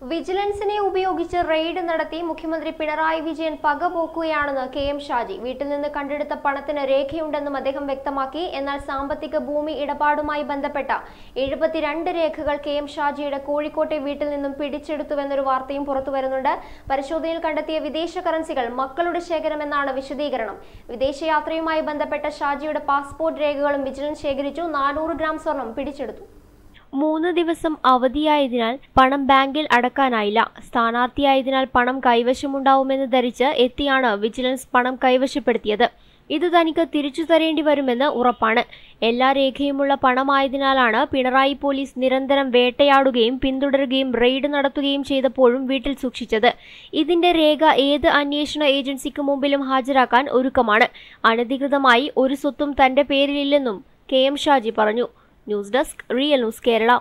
വിജിലൻസിനെ ഉപയോഗിച്ച് റെയ്ഡ് നടത്തി മുഖ്യമന്ത്രി പിണറായി വിജയൻ പകപോക്കുകയാണെന്ന് കെ എം ഷാജി. വീട്ടിൽ നിന്ന് കണ്ടെടുത്ത പണത്തിന് രേഖയുണ്ടെന്നും അദ്ദേഹം വ്യക്തമാക്കി. എന്നാൽ സാമ്പത്തിക ഭൂമി ഇടപാടുമായി ബന്ധപ്പെട്ട എഴുപത്തിരണ്ട് രേഖകൾ കെ എം ഷാജിയുടെ കോഴിക്കോട്ടെ വീട്ടിൽ നിന്നും പിടിച്ചെടുത്തുവെന്നൊരു വാർത്തയും പുറത്തുവരുന്നുണ്ട് പരിശോധനയിൽ കണ്ടെത്തിയ വിദേശ കറൻസികൾ മക്കളുടെ ശേഖരമെന്നാണ് വിശദീകരണം. വിദേശയാത്രയുമായി ബന്ധപ്പെട്ട ഷാജിയുടെ പാസ്പോർട്ട് രേഖകളും വിജിലൻസ് ശേഖരിച്ചു. നാനൂറ് ഗ്രാം സ്വർണം പിടിച്ചെടുത്തു. മൂന്ന് ദിവസം അവധിയായതിനാൽ പണം ബാങ്കിൽ അടക്കാനായില്ല. സ്ഥാനാർത്ഥിയായതിനാൽ പണം കൈവശമുണ്ടാവുമെന്ന് ധരിച്ച് എത്തിയാണ് വിജിലൻസ് പണം കൈവശപ്പെടുത്തിയത്. ഇത് തനിക്ക് തിരിച്ചു തരേണ്ടി വരുമെന്ന് ഉറപ്പാണ്. എല്ലാ രേഖയുമുള്ള പണമായതിനാലാണ് പിണറായി പോലീസ് നിരന്തരം വേട്ടയാടുകയും പിന്തുടരുകയും റെയ്ഡ് നടത്തുകയും ചെയ്തപ്പോഴും വീട്ടിൽ സൂക്ഷിച്ചത്. ഇതിന്റെ രേഖ ഏത് അന്വേഷണ ഏജൻസിക്ക് മുമ്പിലും ഹാജരാക്കാൻ ഒരുക്കമാണ്. അനധികൃതമായി ഒരു സ്വത്തും തന്റെ പേരിലില്ലെന്നും കെ എം ഷാജി പറഞ്ഞു. News desk real news Kerala